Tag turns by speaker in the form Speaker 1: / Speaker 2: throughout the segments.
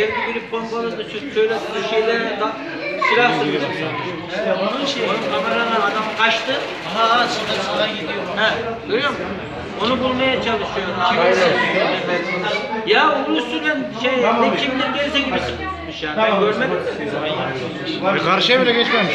Speaker 1: geldi biri pompaladı, söyledi bir şeyler, da, silah sıktı. İşte onun şeyi. Onun kameradan adam kaçtı. Ha ha sıra sıra gidiyor. He, görüyor musun? Onu bulmaya çalışıyor. Ya Ulusu'nun şey, ne kimden gelse gibi sıkmış yani. Ben görmedim karşıya bile geçmemiş.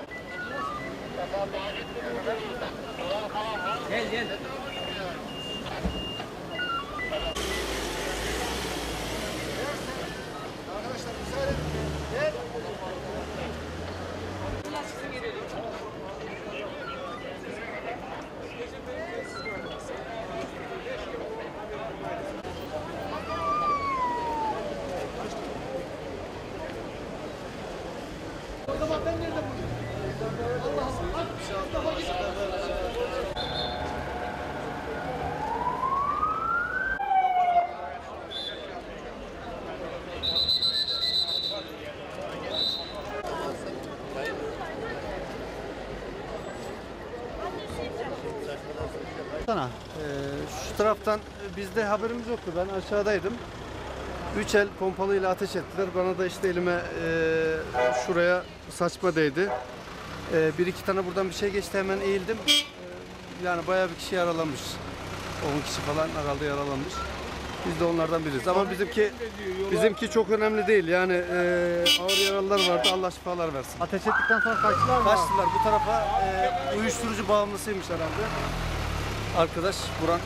Speaker 2: Gel gel. Arkadaşlar müsaade edin. Gel. O zaman ben nerede buldum? Allah'ım.
Speaker 3: Sana. Ee,
Speaker 4: şu taraftan e, bizde haberimiz yoktu. Ben aşağıdaydım. Üç el pompalıyla ateş ettiler. Bana da işte elime e, şuraya saçma değdi. E, bir iki tane buradan bir şey geçti hemen eğildim. E, yani bayağı bir kişi yaralanmış. 10 kişi falan herhalde yaralanmış. Biz de onlardan biriz. Ama bizimki bizimki çok önemli değil. Yani e, ağır yaralılar vardı. Allah şifalar versin.
Speaker 3: Ateş ettikten sonra kaçtılar mı? Kaçtılar
Speaker 4: bu tarafa e, uyuşturucu bağımlısıymış herhalde. Arkadaş Buran